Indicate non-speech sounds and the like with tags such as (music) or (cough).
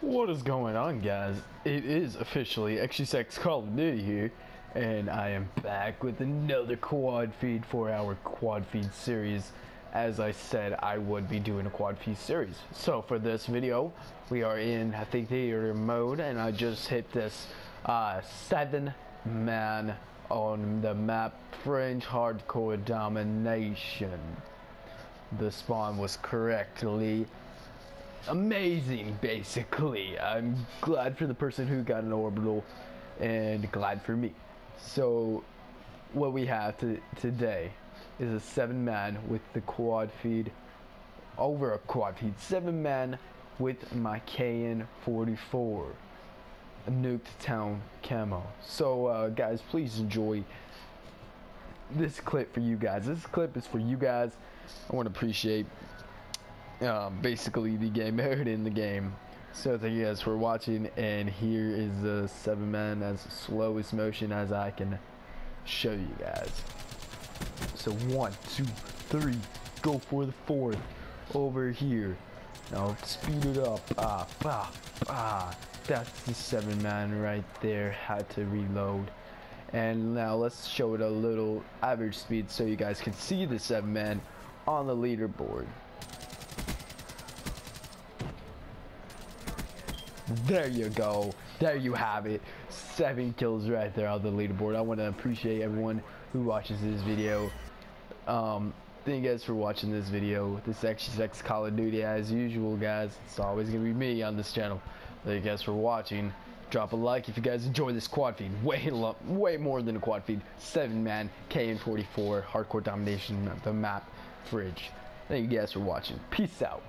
What is going on, guys? It is officially XG6 Call of Duty here, and I am back with another quad feed for our quad feed series. As I said, I would be doing a quad feed series. So for this video, we are in, I think, theater mode, and I just hit this uh, seven man on the map Fringe Hardcore Domination. The spawn was correctly amazing, basically. I'm glad for the person who got an orbital and glad for me. So, what we have to, today is a seven man with the quad feed, over a quad feed, seven man with my KN44, a nuked town camo. So, uh, guys, please enjoy this clip for you guys. This clip is for you guys. I want to appreciate um, basically the game (laughs) mode in the game. So thank you guys for watching, and here is the seven man as slowest motion as I can show you guys. So one, two, three, go for the fourth over here. Now speed it up. Ah, ah, ah. That's the seven man right there. Had to reload. And now let's show it a little average speed so you guys can see the seven man on the leaderboard. There you go. There you have it. Seven kills right there on the leaderboard. I want to appreciate everyone who watches this video. Um, thank you guys for watching this video. This XG6 Call of Duty as usual, guys. It's always going to be me on this channel. Thank you guys for watching. Drop a like if you guys enjoy this quad feed. (laughs) Way, way more than a quad feed. 7-man, KN44, Hardcore Domination, the map, Fringe. Thank you guys for watching. Peace out.